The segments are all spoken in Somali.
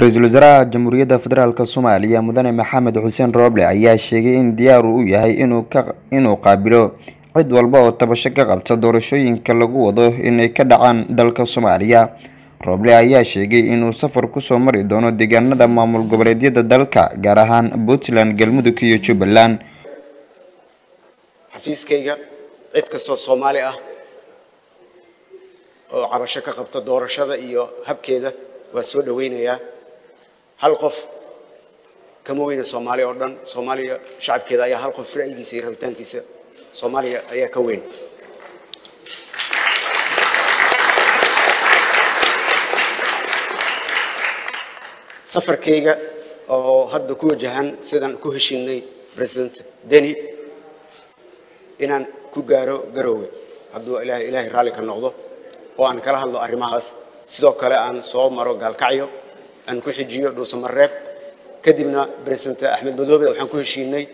ra'iisul wasaaraha jamhuuriyadda federaalk soomaaliya mudane maxamed xuseen rooble ayaa sheegay in diyaar uu yahay inuu qaabilo cid walba oo tabasho ka qabta doorashooyinka lagu wado inay ka dhacaan dalka soomaaliya. Rooble ayaa sheegay inuu safar ku soo mari doono deegaanada maamul goboleedyada dalka gaar ahaan puntland galmudug iyo jubbaland xafiiskayga cid kastoo soomaali ah oo cabasho ka qabta doorashada iyo habkeeda waa soo dhaweynayaa hal qof kama weyna soomaaliya oo dhan soomaaliya shacabkeeda ayaa hal qof ra'yigiisa iyo rabitaankiisa soomaaliya ayaa ka weyn. Safarkayga oo hadda ku wajahan sidaan ku heshiinay president deni inaan ku gaaro garoowe. Hadduu ilaahay ilaahay raalli ka noqdo oo aan kala hadlo arrimahaas sidoo kale aan soo maro gaalkacyo أن كحجيو دوس مرق كدبنا برسنت أحمد بدوبي وحن كحشيني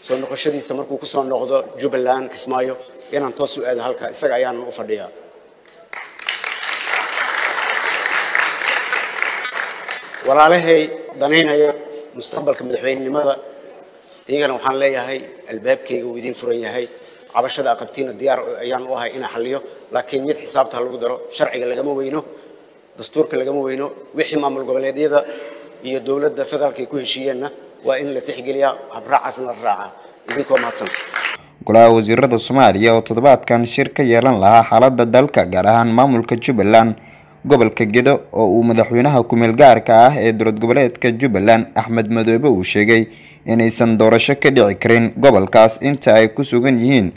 صار نقش دي سمر كوكسون نقطة جبلان كسمايو. ين أن توسو هذا هالك سجايان أفرديا ولا عليه دنينا يا مستقبل كم الحين لماذا؟ يجنا وحن ليه هاي الباب كي ويدين فريه هاي. عبشة دا قبتين الديار يان وهاي إنا حليه لكن يد حسابته لو قدره شرعي قال له dastuurka lagama weyno wixii maamul goboleedyada iyo dowladda federaalka ay ku heshiiyeenna waa in la tixgeliyaa habraacaasna la raacaa idinkoo mahadsan. Golaha wasiirada soomaaliya oo toddobaadkan shir ka yeelan lahaa xaalada dalka gaar ahaan maamulka jubbaland gobolka gedo oo uu madaxweynaha ku-meel gaarka ah ee dowlad goboleedka jubbaland axmed madoobe uu sheegay inaysan doorasho ka dhici karin gobolkaas inta ay ku sugan yihiin.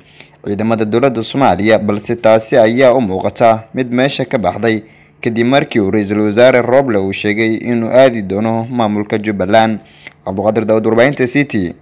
Ciidamada dowladda soomaaliya balse taasi ayaa u muuqata mid meesha ka baxday kadib markii uu ra'iisul wasaare rooble uu sheegay inuu aadi doono maamulka jubbaland cabduqaadir daawud warbaahinta c t